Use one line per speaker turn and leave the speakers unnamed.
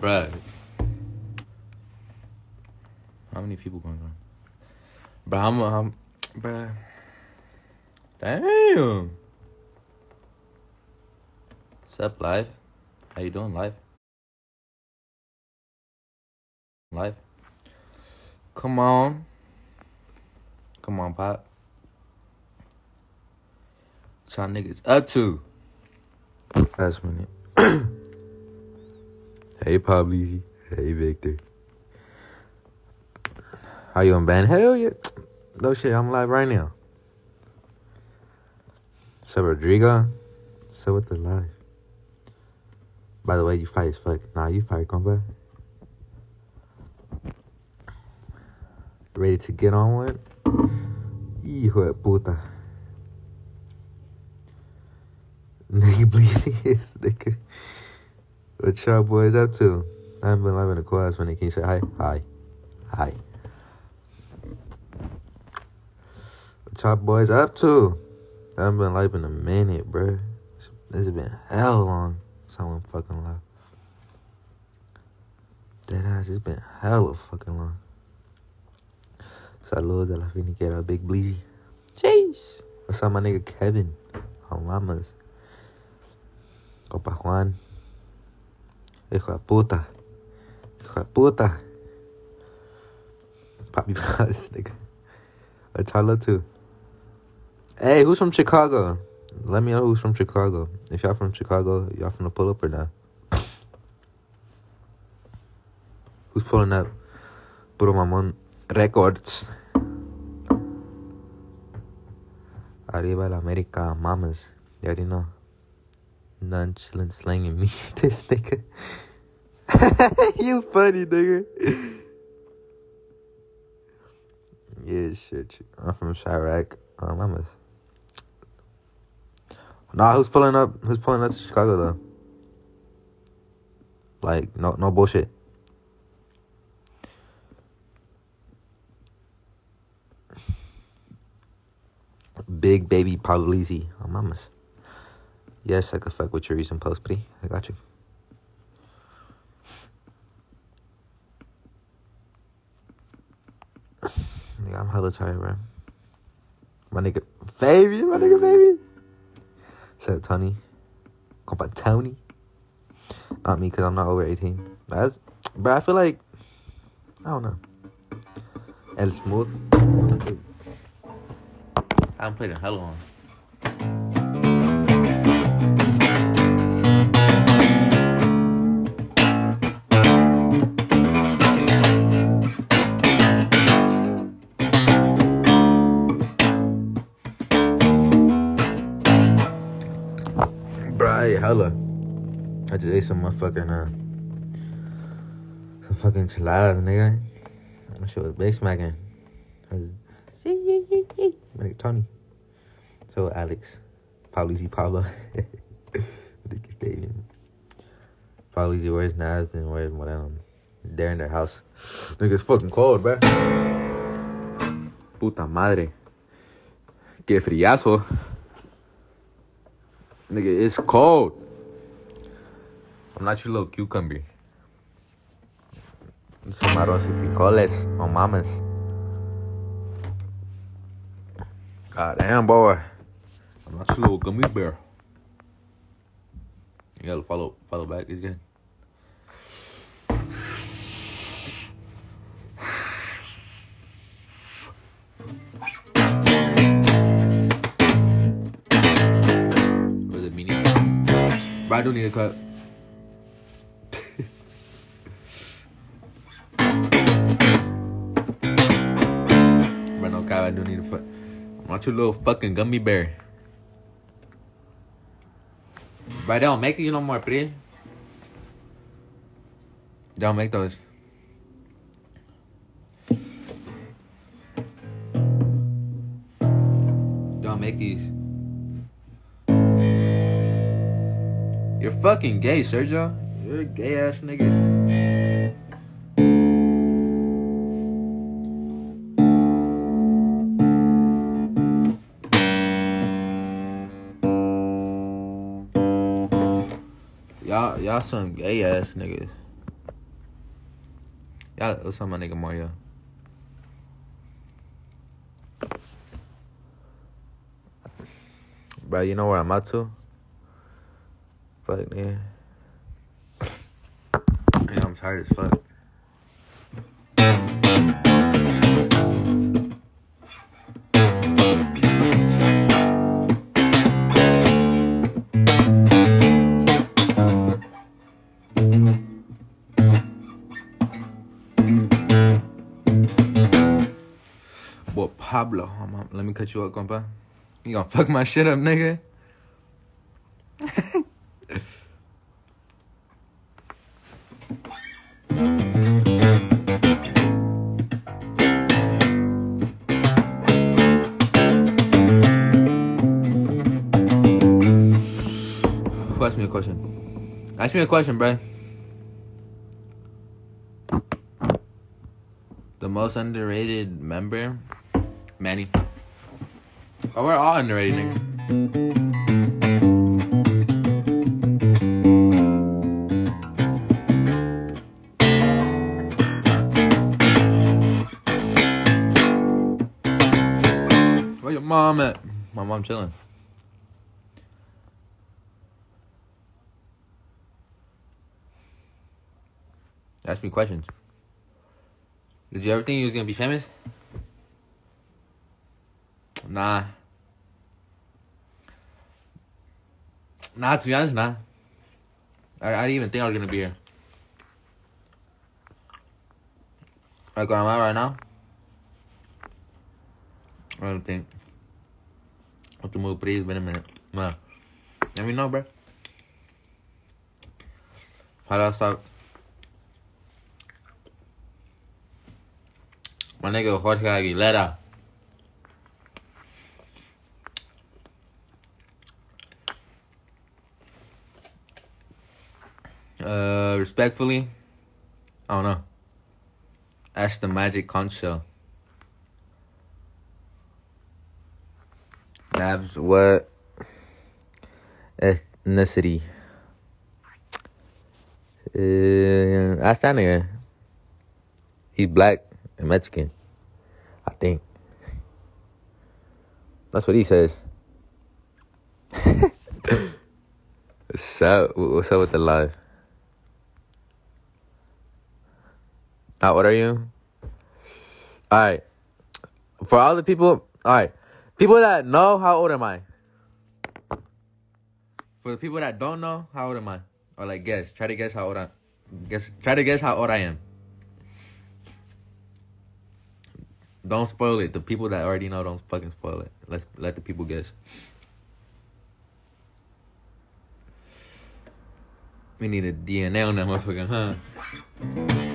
Bruh. How many people going on? Bruh, I'm, I'm bruh. Damn. What's up, live? How you doing, live? Live? Come on. Come on, Pop. What y'all niggas up to? Last minute. hey, Pablo. Hey, Victor. How you on, Ben? Hell yeah. No shit, I'm live right now. So, Rodrigo? So, with the live? By the way, you fight as fuck. Nah, you fight, come back. Ready to get on one? Hijo de puta. Nigga bleeding his nigga. What y'all boys up to? I haven't been live in the class when they can you say hi? Hi. Hi. What y'all boys up to? I haven't been live in a minute, bruh. This has been hell long. Someone fucking live. Dead ass, it's been hella fucking long. Saludos a la finiquera, Big Bleezy. Jeez. What's up, my nigga Kevin? On mamas. Copa Juan. Hijo de puta. Hijo de puta. Poppy Pies, nigga. What y'all up to? Hey, who's from Chicago? Let me know who's from Chicago. If y'all from Chicago, y'all from the pull up or not? Who's pulling up? Puro Mamon Records. Arriba la America, mamas. You already know. Nonchalant slanging me. this nigga. you funny, nigga. yeah, shit. I'm from Chiraq. Um, I'm a. Nah, who's pulling up? Who's pulling up to Chicago though? Like, no, no bullshit. Big baby Paulisi. Oh, mamas. Yes, I could fuck with your recent post, buddy. I got you. I'm hella tired, bro. My nigga, baby, my nigga, baby. Said Tony. Compa Tony. Not me, because I'm not over 18. That's, bro, I feel like, I don't know. El Smooth. I haven't played in hella long. Ate hella. I just ate some motherfucking, uh, some fucking enchiladas, nigga. That shit was big smacking. My Tony. So Alex. Nigga David. Paulisy where's Nas and where's um they're in their house. Nigga, it's fucking cold, bruh. Puta madre. Que friazo. Nigga, it's cold. I'm not your little cucumber. Y frijoles on mamas. God damn, boy. I'm not your little gummy bear. You gotta follow follow back. It's But I don't need a cut. But no cap, I do need a. I'm not your little fucking gummy bear. But they don't make these no more, pre. They don't make those. You're fucking gay, Sergio. You're a gay ass nigga. Y'all, y'all some gay ass niggas. Yeah, what's up, my nigga Mario? Bro, you know where I'm at to? Fuck, man. Yeah, I'm tired as fuck. Boy, Pablo, hold on, let me cut you up, compa. You gonna fuck my shit up, nigga? Asked me a question? Ask me a question, bruh. The most underrated member? Manny. Oh, we're all underrated, nigga. Mom at? My mom chilling. Ask me questions. Did you ever think you was gonna be famous? Nah. Nah, to be honest, nah. I, I didn't even think I was gonna be here. Like where I'm at right now. I don't think. Have to move, please. Wait a minute. Nah. Let me know, bro. How do I start? My nigga Jorge Aguilera. Uh, respectfully, I don't know. Ask the Magic Concha. Nabs, what ethnicity? Uh, ask that nigga. He's black and Mexican. I think. That's what he says. what's up? What's up with the live? How what are you? Alright. For all the people, alright. People that know, how old am I? For the people that don't know, how old am I? Or like guess. Try to guess how old I guess try to guess how old I am. Don't spoil it. The people that already know don't fucking spoil it. Let's let the people guess. We need a DNA on that motherfucker, huh?